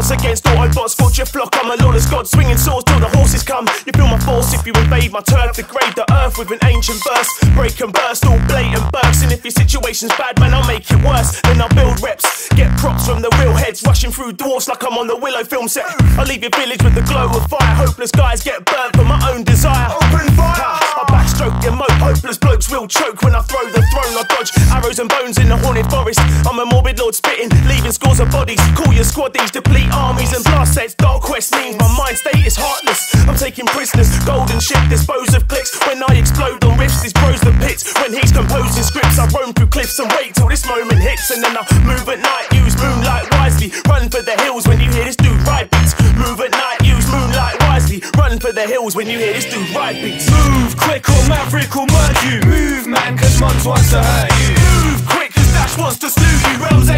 Autobots against Autobots, fought your flock. I'm a lawless god, swinging swords till the horses come. You feel my force if you invade my turf. Degrade the earth with an ancient verse. Break and burst, all blatant bursts. And if your situation's bad, man, I'll make it worse. Then I'll build reps, get props from the real heads. Rushing through dwarfs like I'm on the Willow film set. I'll leave your village with the glow of fire. Hopeless guys get burnt for my own desire. Open fire! I backstroke your moat. Hopeless blokes will choke when I throw the throne. I dodge arrows and bones in the haunted forest. I'm a morbid lord spitting, leaving scores of bodies. Call your squaddies, deplete armies and blast sets. Dark quest means my mind state is heartless. I'm taking prisoners, golden ship, dispose of clicks. When I explode on riffs, these bros the pits. When he's composing scripts, I roam through cliffs and wait till this moment hits. And then I move at night, use moonlight wisely. Run for the hills when you hear this dude ride beats. Move at night, use moonlight wisely. Run for the hills when you hear this dude ride beats. Move quick or Maverick will murder you. Move man, cause Mons wants to hurt you. Move quick, cause Dash wants to slew you. Realms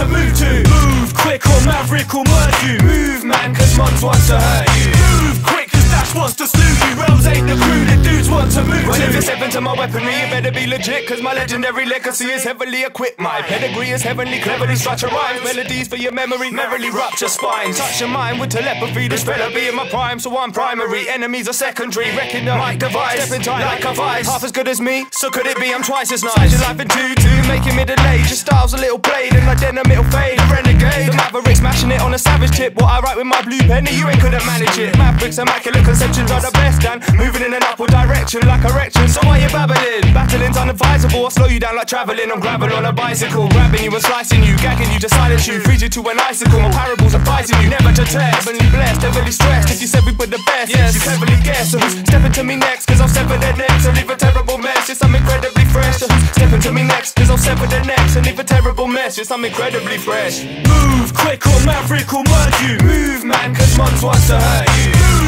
to move to. Move quick or Maverick will murder you. Move man, cause Mons wants to hurt you. Move quick, cause Dash wants to slew you. Realms ain't the crew want to move Well, to. if it's heaven to my weaponry, it better be legit. Cause my legendary legacy is heavily equipped. My pedigree is heavenly, cleverly structured rhymes. Melodies for your memory, merrily rupture spine. Touch your mind with telepathy. This fella be in my prime, so I'm primary. Enemies are secondary, wrecking the mic device. Step in time like a vice. Half as good as me, so could it be I'm twice as nice? Your life in two, two, making middle age. Your style's a little blade, and I then a middle fade. A renegade. The maverick smashing it on a savage tip. What I write with my blue pen, you ain't couldn't manage it. Mavericks, immaculate conceptions are the best, and moving in an upward direction like erection. So why you babbling? Battling's unadvisable. I slow you down like traveling on gravel on a bicycle. Grabbing you and slicing you, gagging you to silence you. Freeze you to an icicle. My parables advising you never to test. Heavenly blessed, heavily stressed. If you said we put the best, yes, you cleverly guessed. So who's stepping to me next? Cause I'll sever their necks and leave a terrible mess. Yes, I'm incredibly fresh. So who's stepping to me next? Cause I'll sever their necks and leave a terrible mess. Yes, I'm incredibly fresh. Move quick or Maverick will murder you. Move man, cause Mons wants to hurt you. Move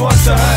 man, cause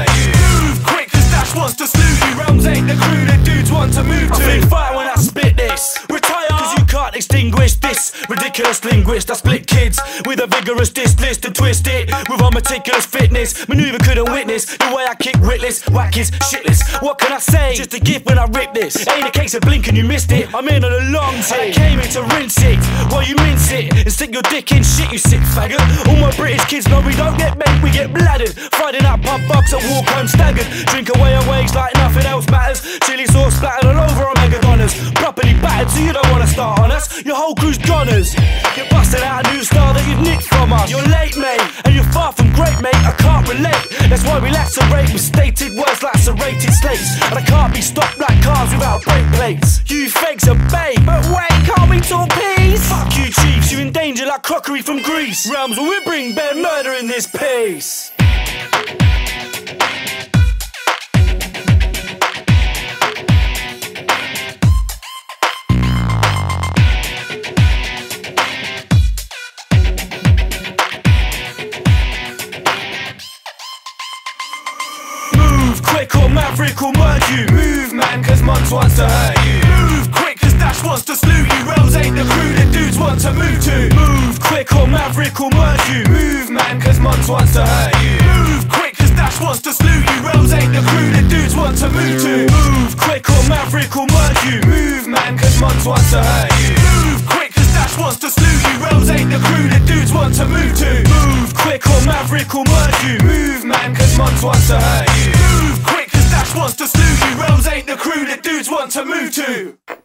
ridiculous linguist. I split kids with a vigorous diss to twist it with a meticulous fitness. Maneuver couldn't witness the way I kick witless, whack is shitless. What can I say? Just a gift when I rip this. Ain't a case of blinking, you missed it. I'm in on a long take. I came in to rinse it while you mince it and stick your dick in shit, you sick faggot. All my British kids know we don't get bent, we get bladdered. Friday night pub box at walk home staggered. Drink away on waves like nothing else matters. Chili sauce splattered all over on megadoners. Properly battered, so you don't wanna start on us. Your whole crew's goners. You're busting out a new style that you've nicked from us. You're late, mate, and you're far from great, mate. I can't relate. That's why we lacerate with stated words like serrated slates. And I can't be stopped like cars without brake plates. You fakes are bait, but wait, can't we talk peace? Fuck you, chiefs, you're in danger like crockery from Greece. Realms, we bring bare murder in this piece. Will murder you. Move man, cause Mons wants to hurt you. Move quick, cause Dash wants to slew you. Realms ain't the crew that dudes want to move to. Move quick or Maverick will murder you. Move man, cause Mons wants to hurt you. Move quick, cause Dash wants to slew you. Realms ain't the crew that dudes want to move to. Move quick or Maverick will murder you. Move man, cause Mons wants to hurt you. Move quick, cause Dash wants to slew you. Realms ain't the crew that dudes want to move to. Move quick or Maverick will murder you. Move man, cause Mons wants to hurt you. Wants to slew you. Realms ain't the crew that dudes want to move to.